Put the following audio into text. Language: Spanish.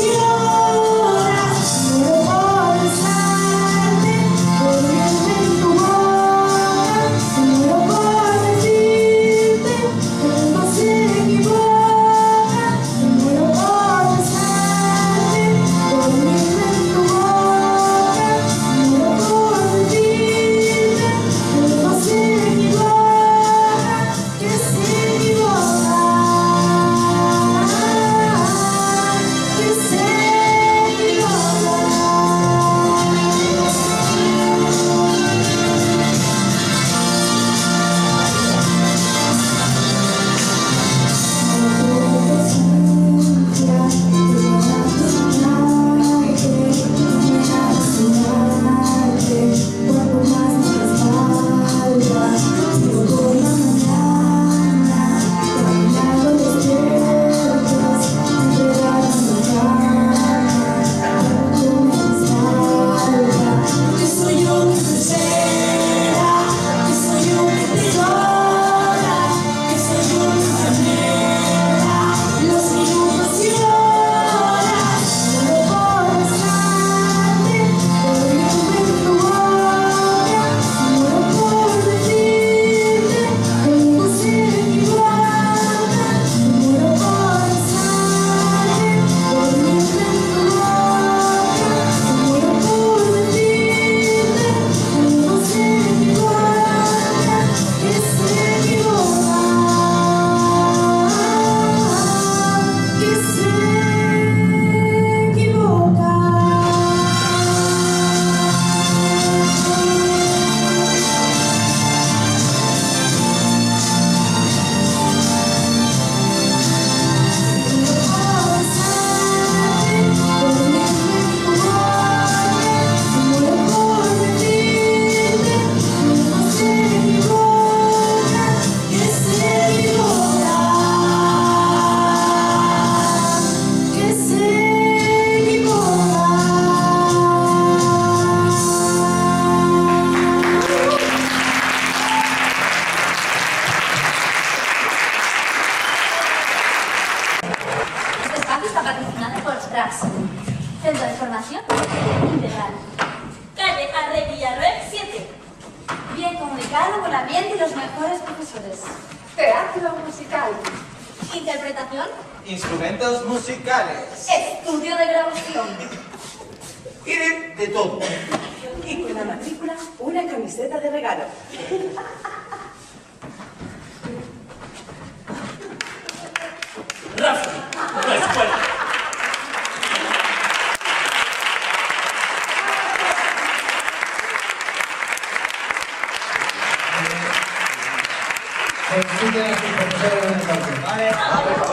Brasil! Y los mejores profesores. Teatro musical. Interpretación. Instrumentos musicales. Estudio de grabación. Tienen de todo. Y con la matrícula, una camiseta de regalo. 続いて、こちらでお願いしす。